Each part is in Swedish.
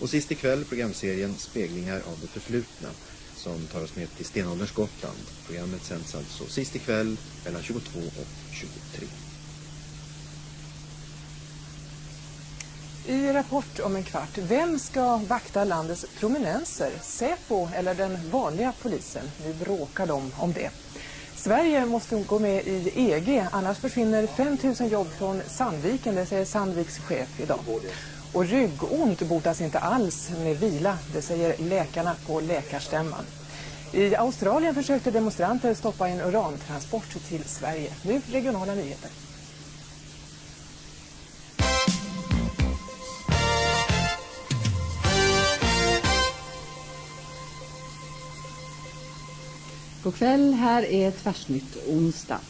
Och sist ikväll programserien Speglingar av det förflutna som tar oss med till stenålderns Gotland. Programmet sänds alltså sist ikväll mellan 22 och 23. I Rapport om en kvart. Vem ska vakta landets prominenser? Säpo eller den vanliga polisen? Nu bråkar de om det. Sverige måste gå med i EG, annars försvinner 5 000 jobb från Sandviken, det säger Sandviks chef idag. Och ryggont botas inte alls med vila, det säger läkarna på läkarstämman. I Australien försökte demonstranter stoppa en urantransport till Sverige. Nu regionala nyheter. God kväll, här är Tvärsnytt onsdag.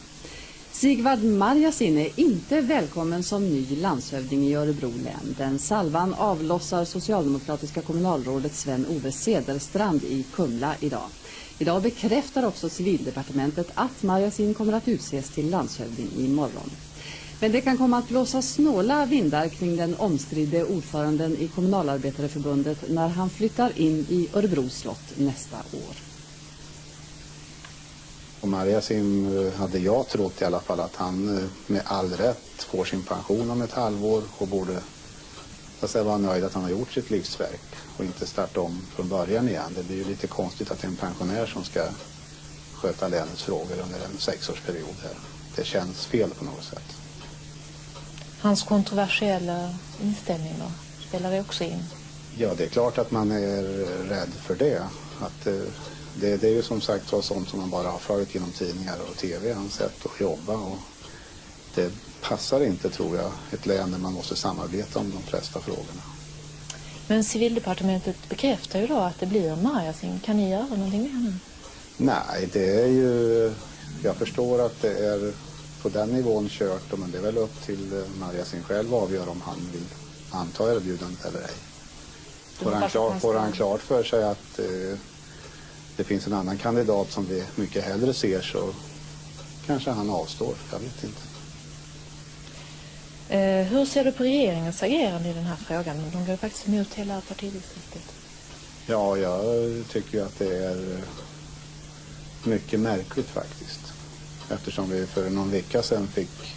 Sigvard Marjasin är inte välkommen som ny landshövding i Örebro län. Den salvan avlossar socialdemokratiska kommunalrådet Sven-Ove Sederstrand i Kumla idag. Idag bekräftar också civildepartementet att Marjasin kommer att utses till landshövding imorgon. Men det kan komma att blåsa snåla vindar kring den omstridde ordföranden i kommunalarbetareförbundet när han flyttar in i Örebro slott nästa år. Och Marjasin eh, hade jag trott i alla fall att han eh, med all rätt får sin pension om ett halvår och borde säga, vara nöjd att han har gjort sitt livsverk och inte starta om från början igen. Det blir ju lite konstigt att det är en pensionär som ska sköta länets frågor under en sexårsperiod här. Det känns fel på något sätt. Hans kontroversiella inställning då? Spelar det också in? Ja, det är klart att man är rädd för det. Att, eh, det, det är ju som sagt var sånt som man bara har följt genom tidningar och tv, hans sätt att jobba. Och det passar inte, tror jag, ett län där man måste samarbeta om de flesta frågorna. Men civildepartementet bekräftar ju då att det blir Marjasin. Kan ni göra någonting med nu? Nej, det är ju... Jag förstår att det är på den nivån kört, men det är väl upp till Marjasin själv att avgöra om han vill anta erbjudandet eller ej. Får han, klar, får han klart för sig att eh, det finns en annan kandidat som vi mycket hellre ser så kanske han avstår. Jag vet inte. Eh, hur ser du på regeringens agerande i den här frågan? De går ju faktiskt emot hela partidistriktet. Ja, jag tycker att det är mycket märkligt faktiskt. Eftersom vi för någon vecka sedan fick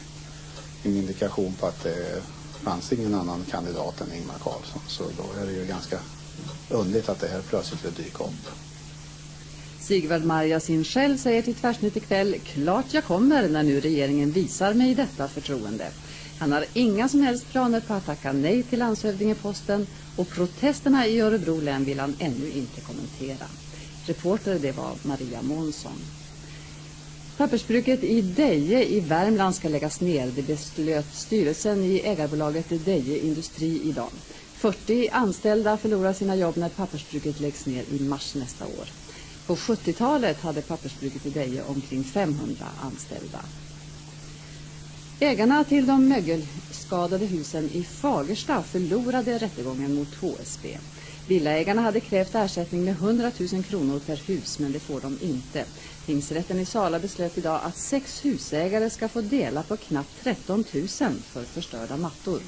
en indikation på att det fanns ingen annan kandidat än Ingmar Carlsson. Så då är det ju ganska underligt att det här plötsligt vill dyka upp. Sigvard Marjasin själv säger till Tvärsnytt ikväll klart jag kommer när nu regeringen visar mig detta förtroende. Han har inga som helst planer på att tacka nej till landshövdingeposten och protesterna i Örebro län vill han ännu inte kommentera. Reporter det var Maria Månsson. Pappersbruket i Deje i Värmland ska läggas ner. Det beslöt styrelsen i ägarbolaget Deje Industri idag. 40 anställda förlorar sina jobb när pappersbruket läggs ner i mars nästa år. På 70-talet hade pappersbruket i Deje omkring 500 anställda. Ägarna till de mögelskadade husen i Fagersta förlorade rättegången mot HSB. Villaägarna hade krävt ersättning med 100 000 kronor per hus men det får de inte. Tingsrätten i Sala beslöt idag att sex husägare ska få dela på knappt 13 000 för förstörda mattor.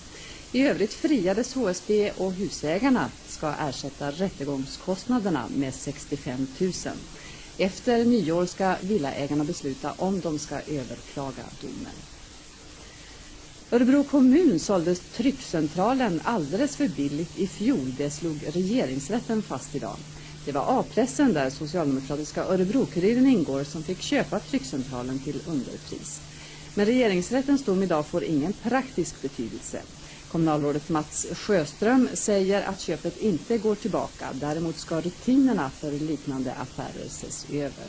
I övrigt friades HSB och husägarna ska ersätta rättegångskostnaderna med 65 000. Efter nyår ska villaägarna besluta om de ska överklaga domen. Örebro kommun sålde tryckcentralen alldeles för billigt i fjol. Det slog regeringsrätten fast idag. Det var A-pressen där socialdemokratiska Örebro-Kuriren ingår som fick köpa tryckcentralen till underpris. Men regeringsrättens dom idag får ingen praktisk betydelse. Kommunalrådet Mats Sjöström säger att köpet inte går tillbaka. Däremot ska rutinerna för liknande affärer ses över.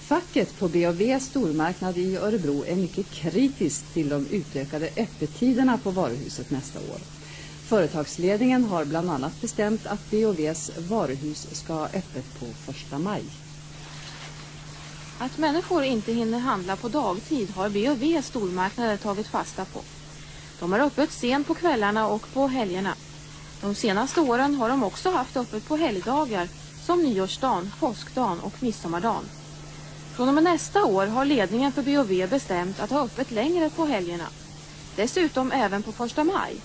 Facket på B&W stormarknad i Örebro är mycket kritiskt till de utökade öppettiderna på varuhuset nästa år. Företagsledningen har bland annat bestämt att B&Ws varuhus ska ha öppet på första maj. Att människor inte hinner handla på dagtid har B&W stormarknader tagit fasta på. De har öppet sent på kvällarna och på helgerna. De senaste åren har de också haft öppet på helgdagar som nyårsdagen, påskdagen och midsommardagen. Från och med nästa år har ledningen för B&W bestämt att ha öppet längre på helgerna. Dessutom även på första maj.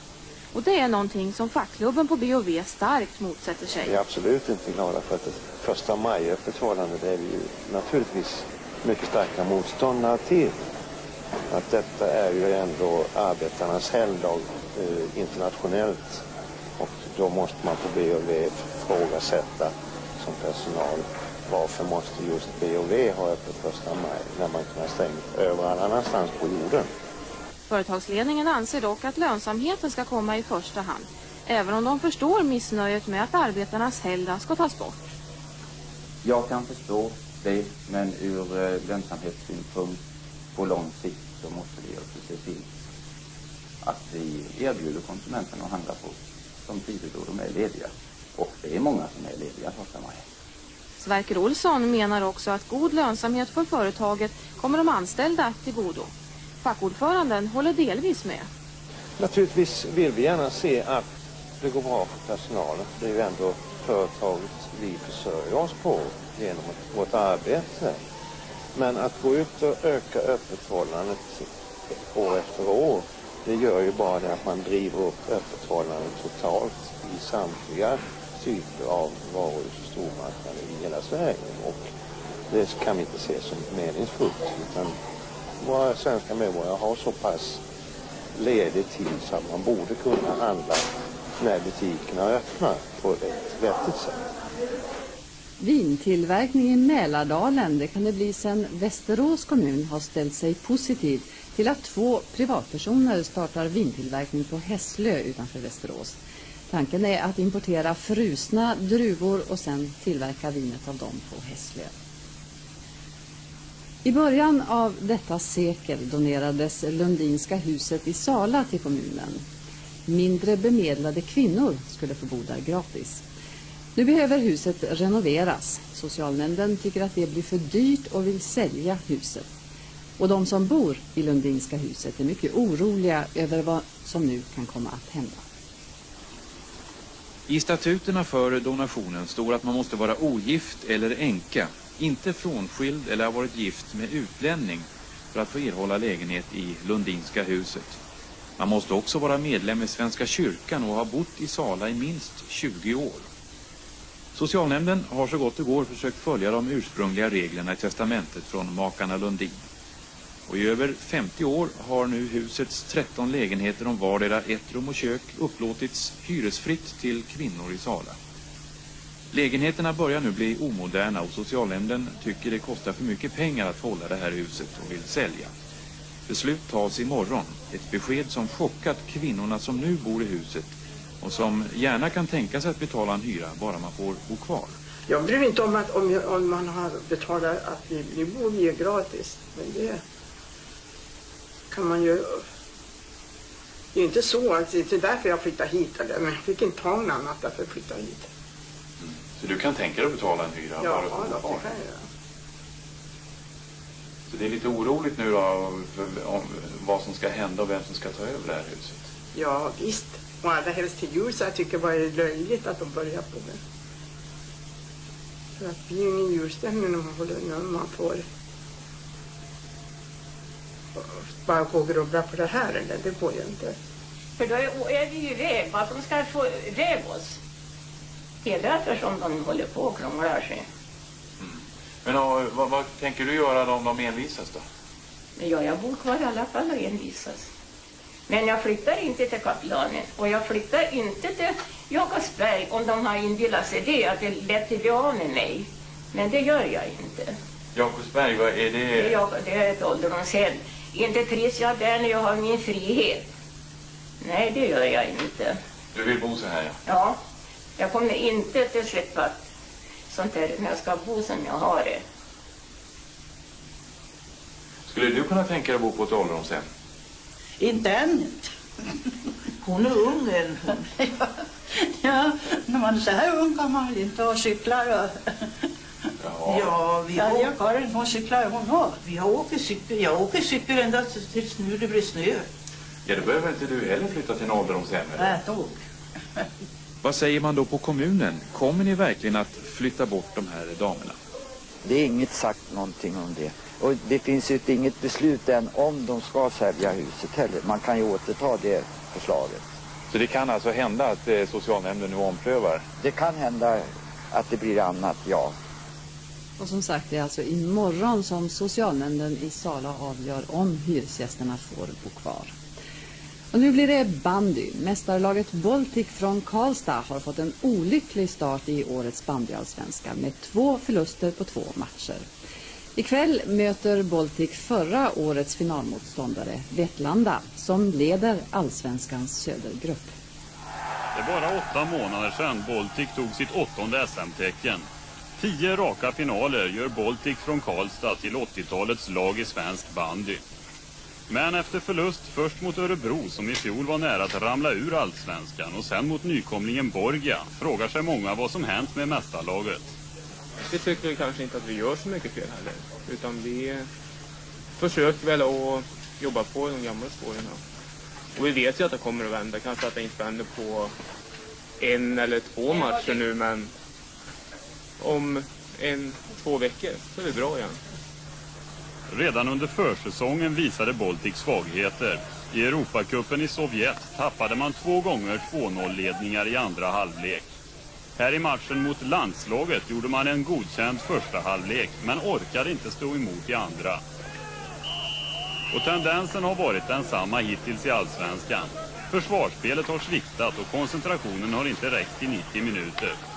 Och det är någonting som fackklubben på BOV starkt motsätter sig. Vi är absolut inte glada för att det första maj öppethållande det är vi ju naturligtvis mycket starka motståndare till. Att detta är ju ändå arbetarnas helgdag eh, internationellt och då måste man på BOV frågasätta som personal varför måste just BOV ha öppet första maj när man kan ha stängt över all annanstans på jorden. Företagsledningen anser dock att lönsamheten ska komma i första hand. Även om de förstår missnöjet med att arbetarnas helgdag ska tas bort. Jag kan förstå det, men ur eh, lönsamhetssynpunkt på lång sikt så måste vi också se till att vi erbjuder konsumenterna att handla på de tider då de är lediga. Och det är många som är lediga första maj. Sverker Olsson menar också att god lönsamhet för företaget kommer de anställda till godo. Fackordföranden håller delvis med. Naturligtvis vill vi gärna se att det går bra för personalen. Det är ju ändå företaget vi försörjer oss på genom vårt arbete. Men att gå ut och öka öppethållandet år efter år, det gör ju bara det att man driver upp öppethållandet totalt i samtliga typer av varuhus och stormarknader i hela Sverige. Och det kan vi inte se som meningsfullt. Utan våra svenska medborgare har så pass ledig tid så att man borde kunna handla när butikerna öppnar på ett vettigt sätt. Vintillverkning i Mälardalen, det kan det bli sedan Västerås kommun har ställt sig positiv till att två privatpersoner startar vintillverkning på Hässlö utanför Västerås. Tanken är att importera frusna druvor och sen tillverka vinet av dem på Hässlö. I början av detta sekel donerades Lundinska huset i Sala till kommunen. Mindre bemedlade kvinnor skulle få bo där gratis. Nu behöver huset renoveras. Socialnämnden tycker att det blir för dyrt och vill sälja huset. Och de som bor i Lundinska huset är mycket oroliga över vad som nu kan komma att hända. I statuterna för donationen står att man måste vara ogift eller änka, inte frånskild eller ha varit gift med utlänning för att få erhålla lägenhet i Lundinska huset. Man måste också vara medlem i Svenska kyrkan och ha bott i Sala i minst 20 år. Socialnämnden har så gott det går försökt följa de ursprungliga reglerna i testamentet från makarna Lundin. Och i över 50 år har nu husets 13 lägenheter om vardera ett rum och kök upplåtits hyresfritt till kvinnor i Sala. Lägenheterna börjar nu bli omoderna och socialnämnden tycker det kostar för mycket pengar att hålla det här huset och vill sälja. Beslut tas imorgon. Ett besked som chockat kvinnorna som nu bor i huset och som gärna kan tänka sig att betala en hyra bara man får bo kvar. Jag bryr mig inte om att om, om man har betalat att vi, vi bor vi gratis. Men det kan man ju... Det är inte så att det är därför jag flyttade hit. Eller, men jag fick inte ta något annat därför jag flyttade hit. Så du kan tänka dig att betala en hyra? Ja, bara ja det kan jag göra. Så det är lite oroligt nu då om vad som ska hända och vem som ska ta över det här huset. Ja, visst. Och allra helst till jul så jag tycker bara det är löjligt att de börjar på det. För att det blir ju ingen julstämning när man, håller, när man får bara gå och grubbla på det här. Eller? Det går ju inte. För då är vi ju iväg, att de ska få iväg oss. Det är därför som de håller på och krånglar sig. Men ja, vad, vad tänker du göra då om de envisas då? Men ja, jag bor kvar i alla fall och envisas. Men jag flyttar inte till Kaplanen och jag flyttar inte till Jakobsberg om de har inbillat sig det, att det är lätt att bli av med mig. Men det gör jag inte. Jakobsberg, vad är det? Det är, jag, det är ett ålderdomshem. Inte trivs jag där när jag har min frihet. Nej, det gör jag inte. Du vill bo så här ja. Ja, jag kommer inte att släppa sånt där när jag ska bo som jag har det. Skulle du kunna tänka dig att bo på ett ålderdomshem? Inte än. Hon är ung än. ja, när man är så här ung kan man väl inte ha cyklar och... Ja, vi Ja, har... jag- Karin, hon cyklar hon har. Vi har åkt cykel. Jag åker cykel ända tills- tills nu det blir snö. Ja, då behöver inte du heller flytta till en ålderdomshem. Nej, tåg. Vad säger man då på kommunen? Kommer ni verkligen att flytta bort de här damerna? Det är inget sagt någonting om det. Och det finns ju inget beslut än om de ska sälja huset heller. Man kan ju återta det förslaget. Så det kan alltså hända att eh, socialnämnden nu omprövar? Det kan hända att det blir annat, ja. Och som sagt, det är alltså imorgon som socialnämnden i Sala avgör om hyresgästerna får bo kvar. Och nu blir det bandy. Mästarlaget Baltic från Karlstad har fått en olycklig start i årets bandyallsvenska med två förluster på två matcher. Ikväll möter Baltic förra årets finalmotståndare Vetlanda som leder allsvenskans södergrupp. Det är bara åtta månader sedan Baltic tog sitt åttonde SM-tecken. Tio raka finaler gör Baltic från Karlstad till 80-talets lag i svensk bandy. Men efter förlust först mot Örebro som i fjol var nära att ramla ur allsvenskan och sen mot nykomlingen Borgia frågar sig många vad som hänt med mästarlaget. Vi tycker kanske inte att vi gör så mycket fel heller. Utan vi försöker väl att jobba på de gamla spåren. Och vi vet ju att det kommer att vända. Kanske att det inte vänder på en eller två matcher nu men om en, två veckor så är vi bra igen. Redan under försäsongen visade Baltic svagheter. I Europacupen i Sovjet tappade man två gånger 2-0-ledningar i andra halvlek. Här i matchen mot landslaget gjorde man en godkänd första halvlek men orkade inte stå emot i andra. Och tendensen har varit densamma hittills i allsvenskan. Försvarsspelet har sviktat och koncentrationen har inte räckt i 90 minuter.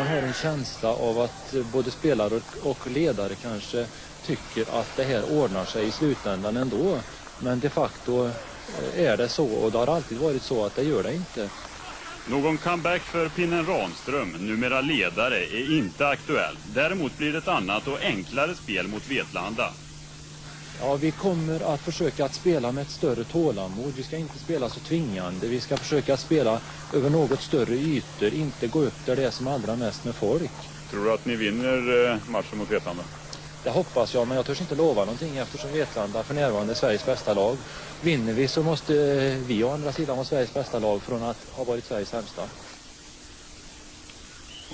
Man har en känsla av att både spelare och ledare kanske tycker att det här ordnar sig i slutändan ändå. Men de facto eh, är det så och det har alltid varit så att det gör det inte. Någon comeback för Pinnen Ranström, numera ledare, är inte aktuell. Däremot blir det ett annat och enklare spel mot Vetlanda. Ja, vi kommer att försöka att spela med ett större tålamod. Vi ska inte spela så tvingande. Vi ska försöka spela över något större ytor, inte gå upp där det är som allra mest med folk. Tror du att ni vinner eh, matchen mot Vetlanda? Det hoppas jag, men jag törs inte lova någonting eftersom Vetlanda för närvarande är Sveriges bästa lag. Vinner vi så måste vi å andra sidan vara Sveriges bästa lag från att ha varit Sveriges sämsta.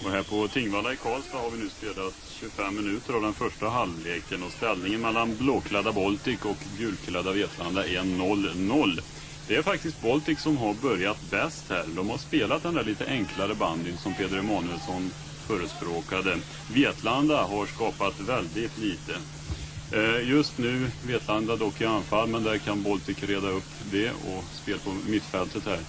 Och här på Tingvalla i Karlstad har vi nu spelat 25 minuter av den första halvleken och ställningen mellan blåklädda Baltic och gulklädda Vetlanda är 0-0. Det är faktiskt Baltic som har börjat bäst här. De har spelat den där lite enklare bandyn som Peder Emanuelsson förespråkade. Vetlanda har skapat väldigt lite. Eh, just nu Vetlanda dock i anfall men där kan Baltic reda upp det och spel på mittfältet här.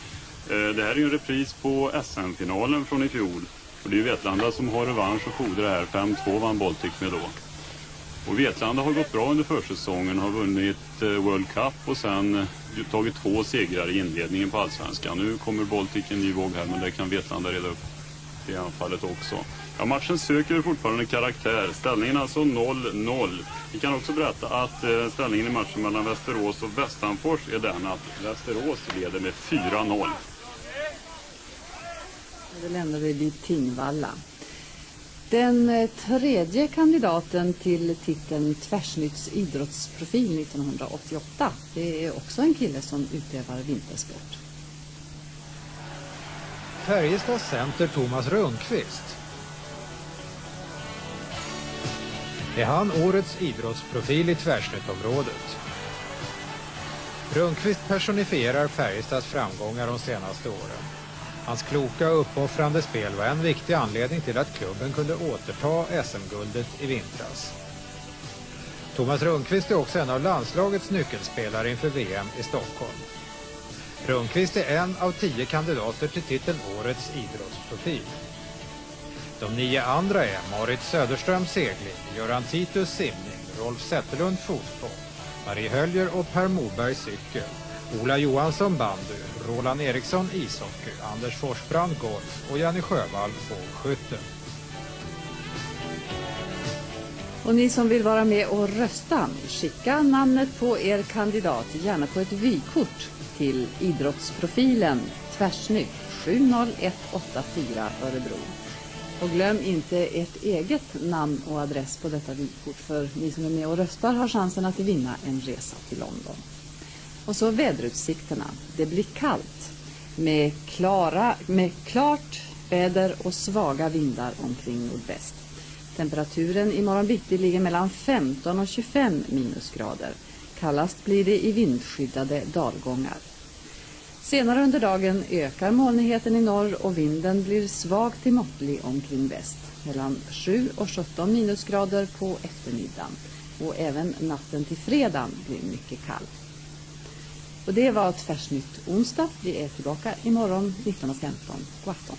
Eh, det här är ju en repris på SM-finalen från i fjol. Och det är Vetlanda som har revansch och fodrar här. 5-2 vann Baltic med då. Och Vetlanda har gått bra under försäsongen, har vunnit eh, World Cup och sen eh, tagit två segrar i inledningen på Allsvenskan. Nu kommer Baltic en ny våg här men det kan Vetlanda reda upp i anfallet också. Ja, matchen söker fortfarande karaktär. Ställningen är alltså 0-0. Vi kan också berätta att eh, ställningen i matchen mellan Västerås och Västanfors är den att Västerås leder med 4-0. Det lämnar vi vid Tingvalla. Den eh, tredje kandidaten till titeln Tvärsnytts idrottsprofil 1988 det är också en kille som utövar vintersport. Färjestads center Thomas Rundqvist. Är han årets idrottsprofil i tvärsnittområdet? Rundqvist personifierar Färjestads framgångar de senaste åren. Hans kloka och uppoffrande spel var en viktig anledning till att klubben kunde återta SM-guldet i vintras. Thomas Rundqvist är också en av landslagets nyckelspelare inför VM i Stockholm. Rundqvist är en av tio kandidater till titeln Årets idrottsprofil. De nio andra är Marit Söderström segling, Göran Titus simning, Rolf Zetterlund fotboll, Marie Höljer och Per Moberg cykel, Ola Johansson bandy, Roland Eriksson ishockey, Anders Forsbrand golf och Jenny Sjövall bågskytte. Och ni som vill vara med och rösta, skicka namnet på er kandidat gärna på ett vykort till idrottsprofilen Tvärsnytt 70184 Örebro. Och glöm inte ert eget namn och adress på detta vykort för ni som är med och röstar har chansen att vinna en resa till London. Och så väderutsikterna. Det blir kallt med, klara, med klart väder och svaga vindar omkring nordväst. Temperaturen imorgon bitti ligger mellan 15 och 25 minusgrader. Kallast blir det i vindskyddade dalgångar. Senare under dagen ökar molnigheten i norr och vinden blir svag till måttlig omkring väst. Mellan 7 och 17 minusgrader på eftermiddagen. Och även natten till fredag blir mycket kall. Och det var Tvärsnytt onsdag. Vi är tillbaka imorgon 19.15. God afton.